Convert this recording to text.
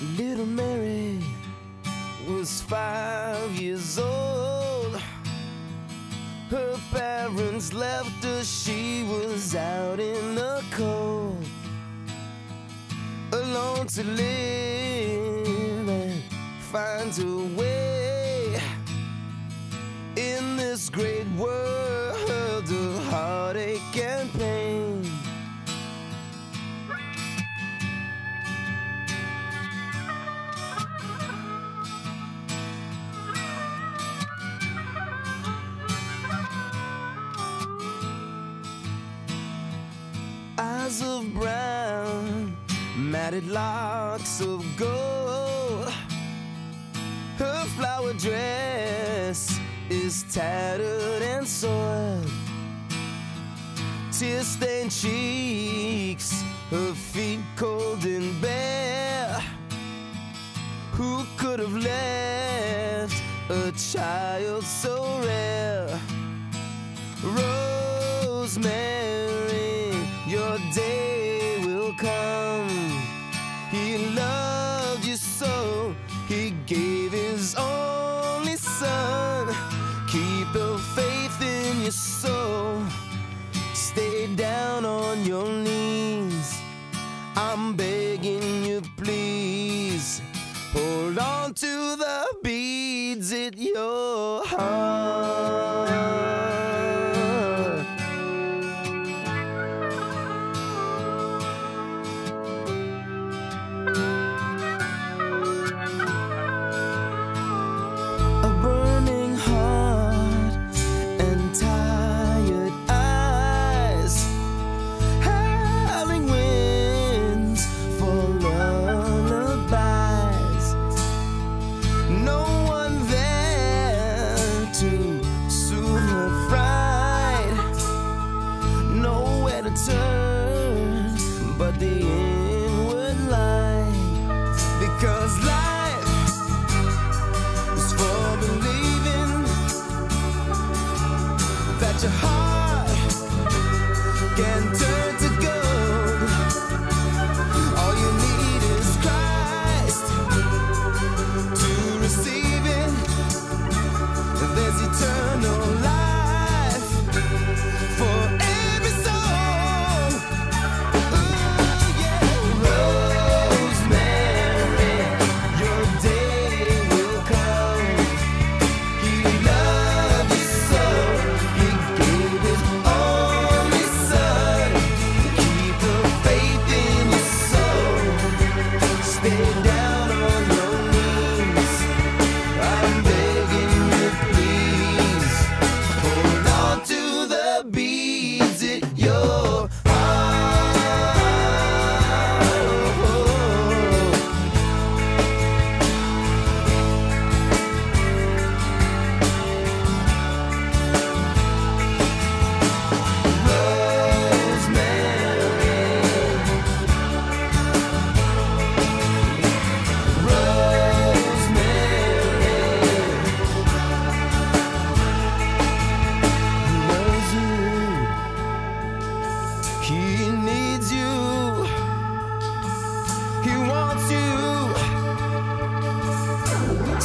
Little Mary was five years old. Her parents left her, she was out in the cold. Alone to live and find her way eyes of brown, matted locks of gold. Her flower dress is tattered and soiled. Tear stained cheeks, her feet cold and bare. Who could have left a child so rare? He gave his only son. Keep the faith in your soul, stay down on your knees. I'm begging you, please. Hold on to the beads at your heart.